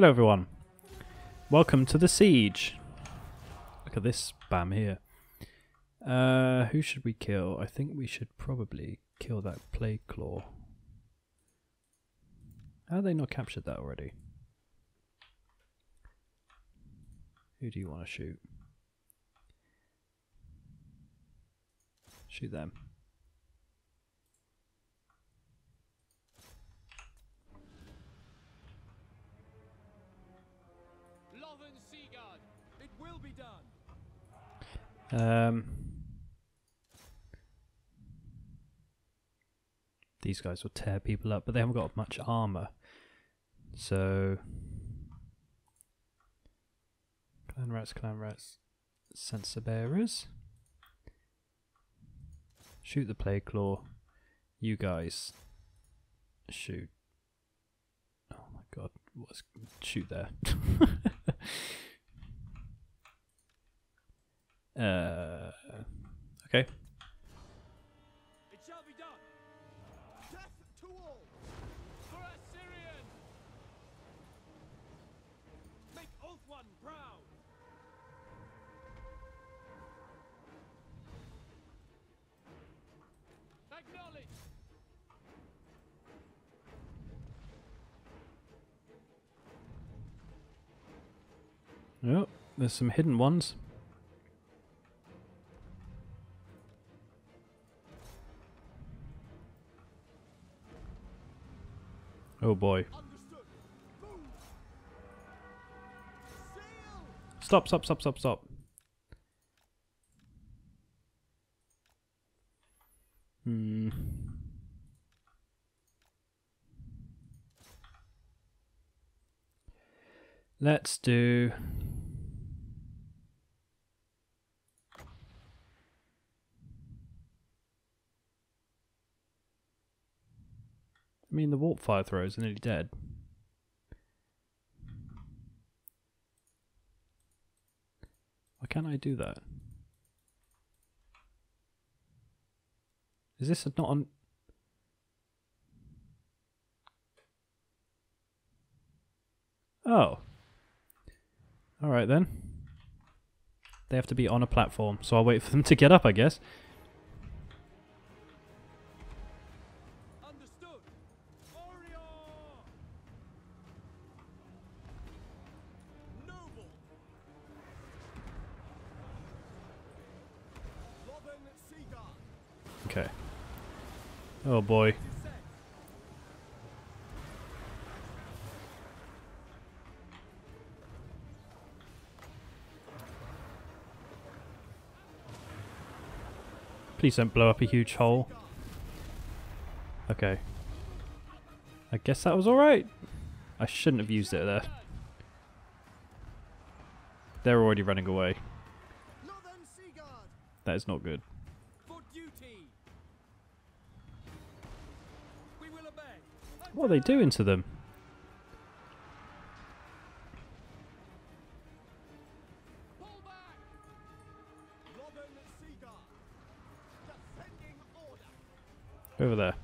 Hello everyone. Welcome to the siege. Look at this spam here. Uh, who should we kill? I think we should probably kill that plague claw. How have they not captured that already? Who do you want to shoot? Shoot them. Um, these guys will tear people up, but they haven't got much armor. So, clan rats, clan rats, censer bearers. Shoot the plague claw. You guys shoot. Oh my god! What's shoot there? Uh, okay. It shall be done. Death to all. For Asuryan. Make Ulthuan proud. Acknowledge. Oh, there's some hidden ones. Oh boy. Stop, stop, stop, stop, stop. Hmm. Let's do. Mean, the warp fire throws are nearly dead. Why can't I do that? Is this not on? Oh. Alright then. They have to be on a platform, so I'll wait for them to get up, I guess. Okay. Oh boy. Please don't blow up a huge hole. Okay. I guess that was alright. I shouldn't have used it there. They're already running away. That is not good. What are they doing to them? Over there.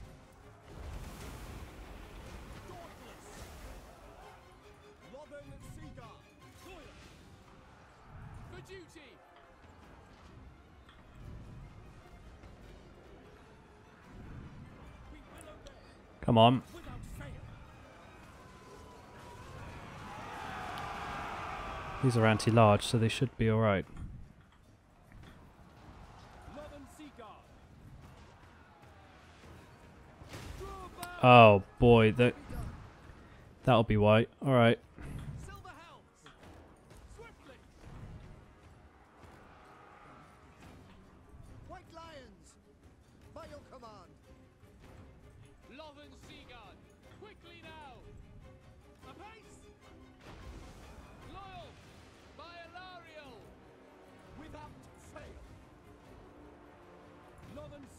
Come Lothern These are anti-large, so they should be alright. Oh boy, that that'll be white. Alright.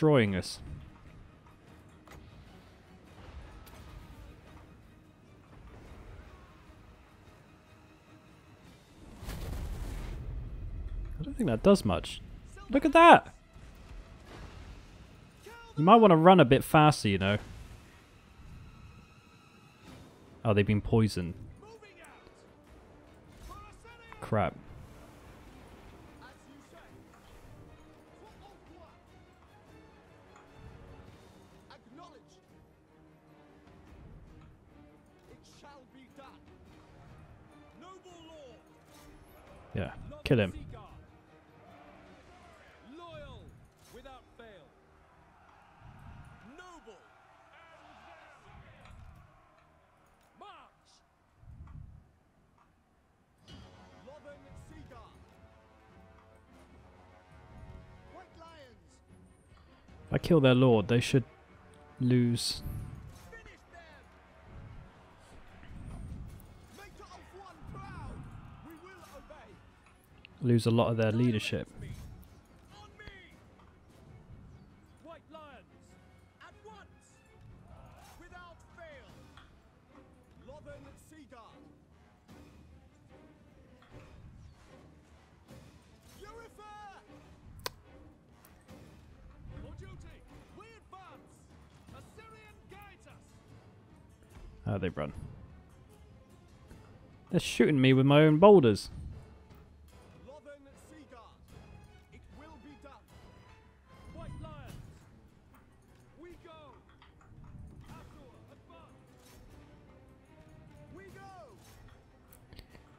destroying us. I don't think that does much. Look at that! You might want to run a bit faster, you know. Oh, they've been poisoned. Crap. Yeah, kill him. If I kill their lord, they should lose. Lose a lot of their leadership. How they run. They're shooting me with my own boulders.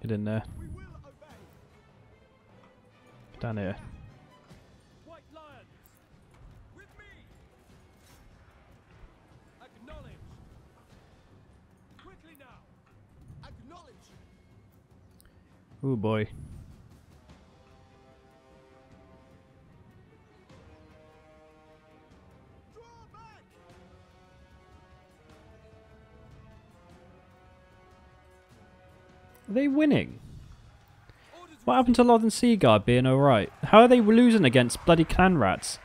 Get in there. Down here. White lions! Are they winning? What happened to Lothern Seaguard being alright? How are they losing against bloody clan rats?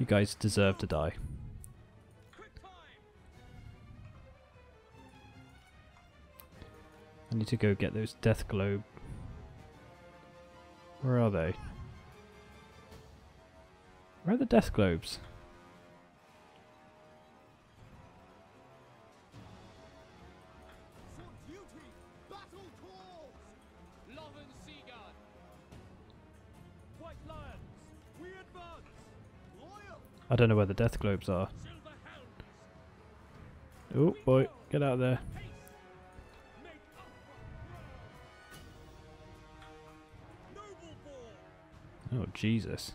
You guys deserve to die. I need to go get those death globe. Where are they? Where are the death globes? I don't know where the death globes are. Oh boy, get out of there. Oh Jesus.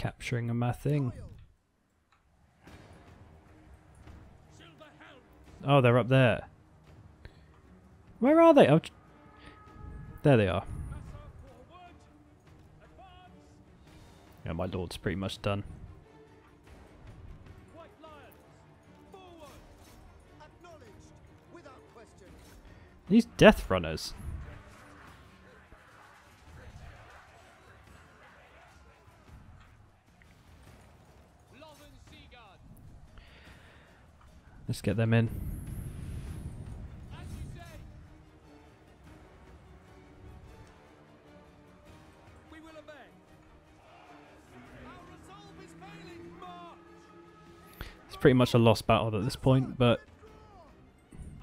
Capturing a my thing. Oh, they're up there. Where are they? Oh, there they are. Yeah, my lord's pretty much done. These death runners. Let's get them in. Resolve! It's pretty much a lost battle at this point, but oh,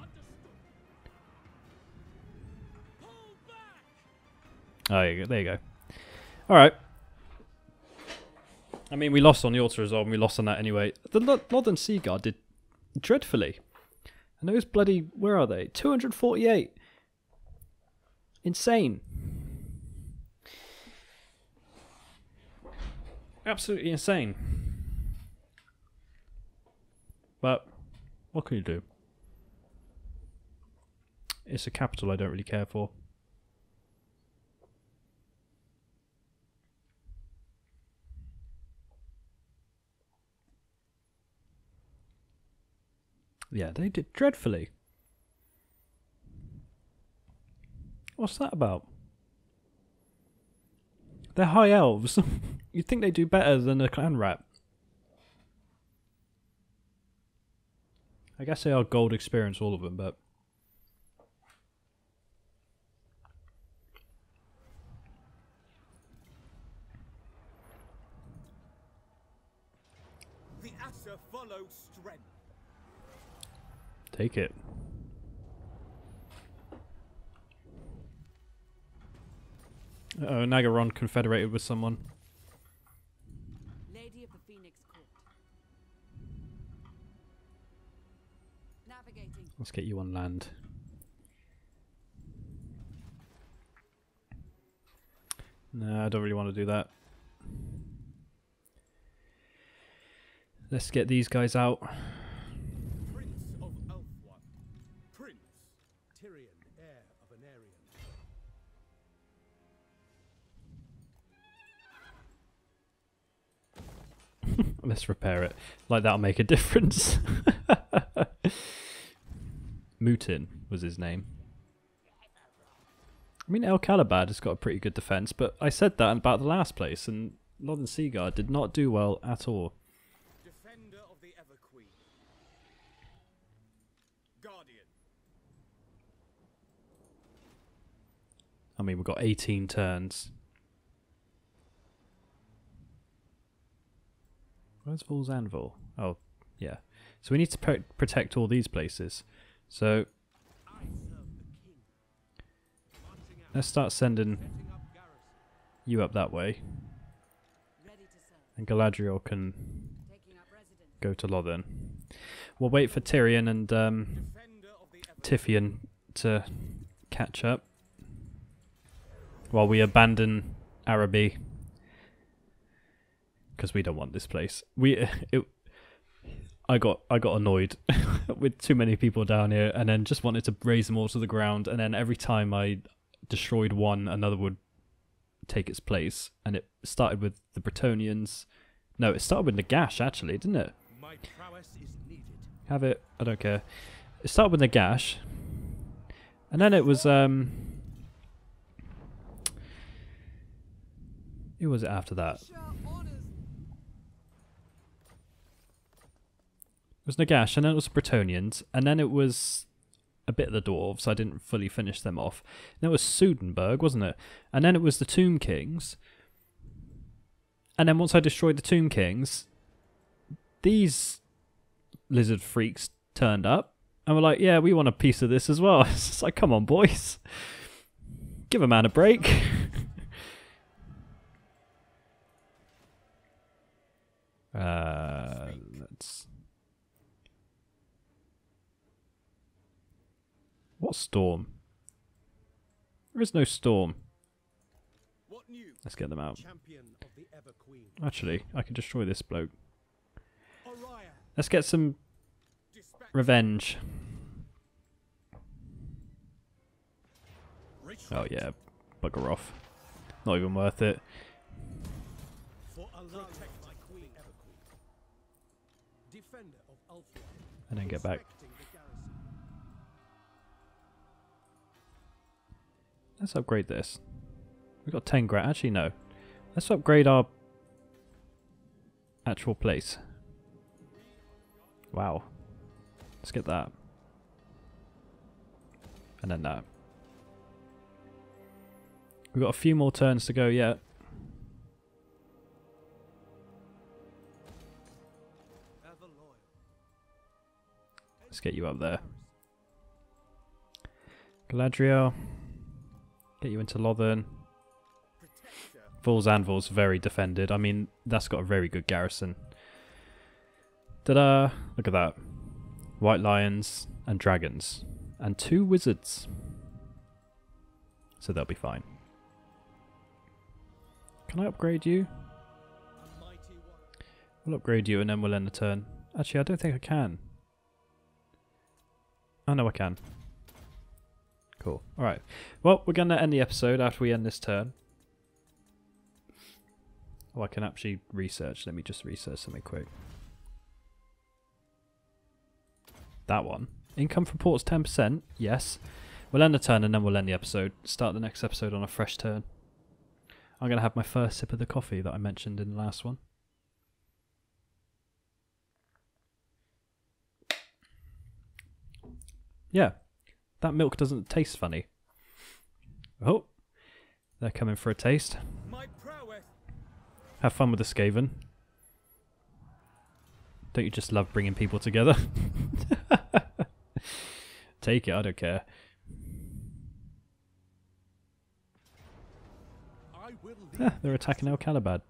there you go. There you go. All right. I mean, we lost on the as well, and we lost on that anyway. The Lo- Lothern Seaguard did dreadfully. And those bloody, where are they? 248. Insane. Absolutely insane. But what can you do? It's a capital I don't really care for. Yeah, they did dreadfully. What's that about? They're high elves. You'd think they do better than a clan rat. I guess they are gold experience, all of them, but The Asher follow strength. Take it. Oh, Naggarond confederated with someone. Lady of the Phoenix Court. Navigating. Let's get you on land. No, I don't really want to do that. Let's get these guys out. Tyrion, heir of Aenarion. Let's repair it. Like that'll make a difference. Mutin was his name. I mean, El Kalabad has got a pretty good defense, but I said that about the last place, and Lothern Seaguard did not do well at all. I mean, we've got 18 turns. Where's Vaul's Anvil? Oh, yeah. So we need to pro- protect all these places. So let's start sending you up that way, and Galadriel can go to Lothern. We'll wait for Tyrion and um, Tiffian to catch up while we abandon Araby because we don't want this place. We it, I got I got annoyed with too many people down here, and then just wanted to raise them all to the ground. And then every time I destroyed one, another would take its place. And it started with the Bretonnians. No, it started with Nagash actually, didn't it? My prowess is needed. Have it. I don't care. It started with Nagash, and then it was um. Who was after that? It was Nagash, and then it was Bretonnians, and then it was a bit of the dwarves. I didn't fully finish them off. Then it was Sudenburg, wasn't it? And then it was the Tomb Kings. And then once I destroyed the Tomb Kings, these lizard freaks turned up and were like, "Yeah, we want a piece of this as well." It's like, "Come on, boys, give a man a break." uh, let's. What storm? There is no storm. What new? Let's get them out. Champion of the Everqueen. Actually, I can destroy this bloke. Let's get some revenge. Oh yeah, bugger off. Not even worth it. For Allah. Protect my queen. Ever Queen. Defender of Ulthuan. And then get back. Let's upgrade this. We've got 10 grand. Actually, no. Let's upgrade our actual place. Wow. Let's get that. And then that. We've got a few more turns to go yet. Let's get you up there. Galadriel. Get you into Lothern. Vaul's Anvil's very defended. I mean, that's got a very good garrison. Ta-da! Look at that. White lions and dragons. And two wizards. So they'll be fine. Can I upgrade you? We'll upgrade you and then we'll end the turn. Actually, I don't think I can. Oh, know I can. Cool. Alright. Well, we're going to end the episode after we end this turn. Oh, I can actually research. Let me just research something quick. That one. Income from ports 10%. Yes. We'll end the turn and then we'll end the episode. Start the next episode on a fresh turn. I'm going to have my first sip of the coffee that I mentioned in the last one. Yeah, that milk doesn't taste funny. Oh, they're coming for a taste. My prowess. Have fun with the Skaven. Don't you just love bringing people together? Take it, I don't care. Ah, they're attacking El Kalabad.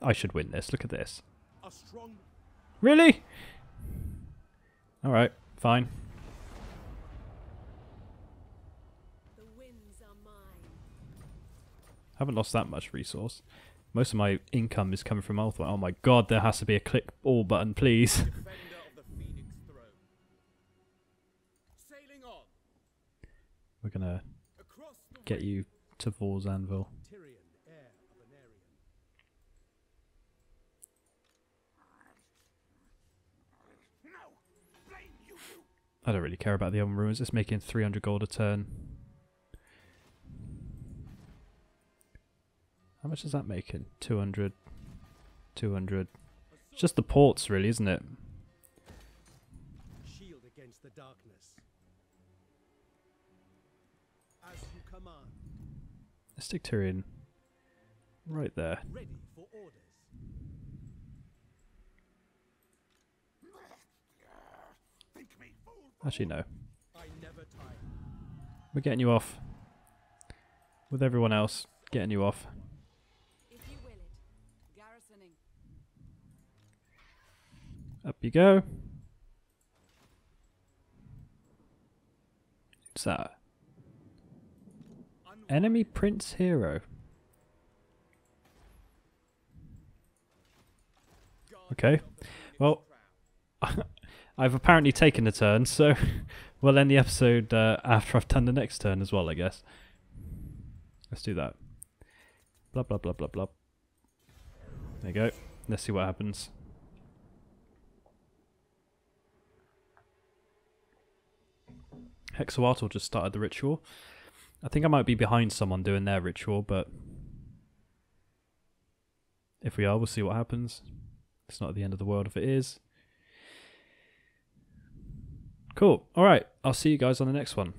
I should win this. Look at this. Really? Alright, fine. Haven't lost that much resource. Most of my income is coming from Ulthwell. Oh my god, there has to be a click all button, please. We're gonna get you to Vaul's Anvil. I don't really care about the Elven Ruins. It's making 300 gold a turn. How much is that making? 200. 200. It's just the ports, really, isn't it? Shield against the darkness. As you command, Let's stick Tyrion right there. ready for orders. Actually, no. I never tire. We're getting you off. With everyone else, getting you off. Up you go. What's that? Enemy Prince Hero. Okay. Well, I've apparently taken a turn, so we'll end the episode uh, after I've done the next turn as well, I guess. Let's do that. Blah, blah, blah, blah, blah. There you go. Let's see what happens. Hexoatl just started the ritual. I think I might be behind someone doing their ritual, but if we are, we'll see what happens. It's not the end of the world if it is. Cool. All right. I'll see you guys on the next one.